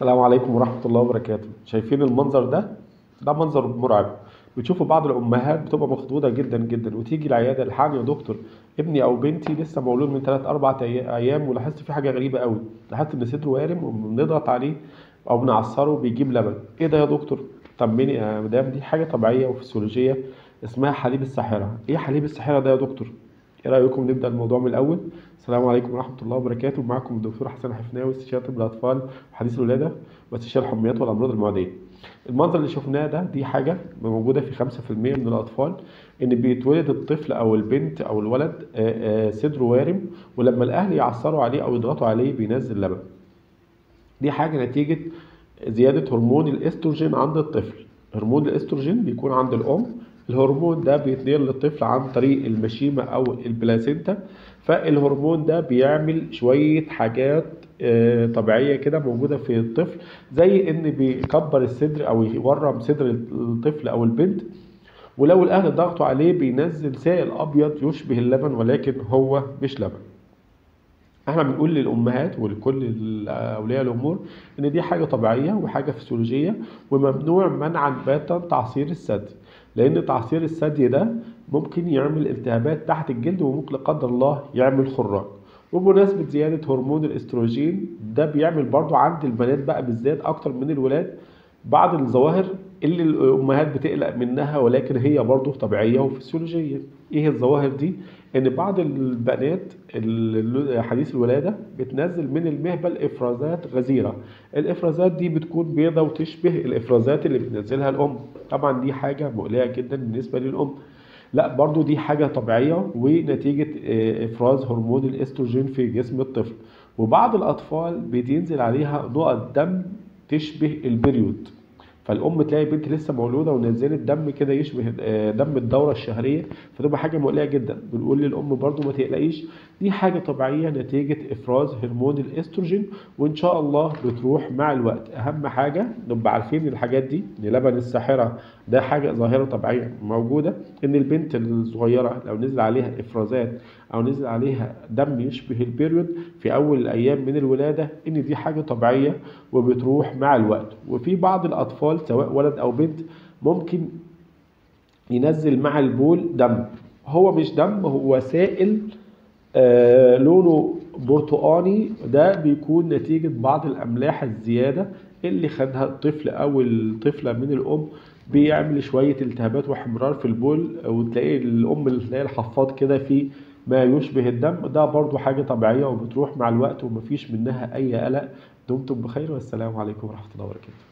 السلام عليكم ورحمة الله وبركاته. شايفين المنظر ده؟ ده منظر مرعب. بتشوفوا بعض الأمهات بتبقى مخضوضة جدا جدا وتيجي العيادة الحقني يا دكتور ابني أو بنتي لسه مولود من 3 4 أيام ولاحظت في حاجة غريبة قوي. لاحظت إن صدره وارم وبنضغط عليه أو بنعصره بيجيب لبن. إيه ده يا دكتور؟ طمني يا مدام دي حاجة طبيعية وفسيولوجية اسمها حليب الساحرة. إيه حليب الساحرة ده يا دكتور؟ إيه رأيكم نبدأ الموضوع من الأول؟ السلام عليكم ورحمة الله وبركاته. معكم الدكتور حسن حفناوي استشاري طب الأطفال وحديث الولادة واستشاري الحميات والأمراض المعدية. المنظر اللي شفناه ده دي حاجة موجودة في 5% من الأطفال إن بيتولد الطفل أو البنت أو الولد آه، آه، صدره وارم ولما الأهل يعصروا عليه أو يضغطوا عليه بينزل لبن. دي حاجة نتيجة زيادة هرمون الإستروجين عند الطفل. هرمون الإستروجين بيكون عند الأم الهرمون ده بيتنقل للطفل عن طريق المشيمة أو ال placenta فالهرمون ده بيعمل شوية حاجات آه، طبيعية كده موجودة في الطفل زي إن بيكبر الصدر أو يورم صدر الطفل أو البنت ولو الأهل ضغطوا عليه بينزل سائل أبيض يشبه اللبن ولكن هو مش لبن. إحنا بنقول للامهات ولكل اولياء الأمور ان دي حاجة طبيعيه وحاجه فسيولوجيه وممنوع منعا باتا تعصير الثدي لأن تعصير الثدي ده ممكن يعمل التهابات تحت الجلد وممكن لا قدر الله يعمل خراج. وبمناسبة زيادة هرمون الأستروجين ده بيعمل برضو عند البنات بقى بالذات أكتر من الولاد بعض الظواهر اللي الأمهات بتقلق منها ولكن هي برضو طبيعية وفسيولوجيه إيه الظواهر دي؟ إن بعض البنات ال- حديث الولادة بتنزل من المهبل إفرازات غزيرة. الإفرازات دي بتكون بيضة وتشبه الإفرازات اللي بتنزلها الأم. طبعا دي حاجة مقلقة جدا بالنسبة للأم. لا برضو دي حاجة طبيعية ونتيجة آه، إفراز هرمون الإستروجين في جسم الطفل. وبعض الأطفال بينزل عليها نقط دم تشبه ال period. فالأم تلاقي بنت لسه مولودة ونزلت دم كده يشبه آه، دم الدورة الشهرية فتبقى حاجة مقلقة جدا. بنقول للأم برضو ما تقلقيش دي حاجة طبيعية نتيجة إفراز هرمون الإستروجين وإن شاء الله بتروح مع الوقت. أهم حاجة نبقى عارفين الحاجات دي إن لبن الساحرة ده حاجة ظاهرة طبيعية موجودة إن البنت الصغيرة لو نزل عليها إفرازات أو نزل عليها دم يشبه البيريود في أول الأيام من الولادة إن دي حاجة طبيعية وبتروح مع الوقت. وفي بعض الأطفال سواء ولد أو بنت ممكن ينزل مع البول دم. هو مش دم هو سائل آه لونه برتقاني. ده بيكون نتيجة بعض الأملاح الزيادة اللي خدها الطفل أو الطفلة من الأم. بيعمل شوية التهابات وحمرار في البول وتلاقي الأم اللي تلاقي الحفاض كده فيه ما يشبه الدم. ده برضو حاجة طبيعية وبتروح مع الوقت ومفيش منها أي قلق. دمتم بخير والسلام عليكم ورحمة الله وبركاته.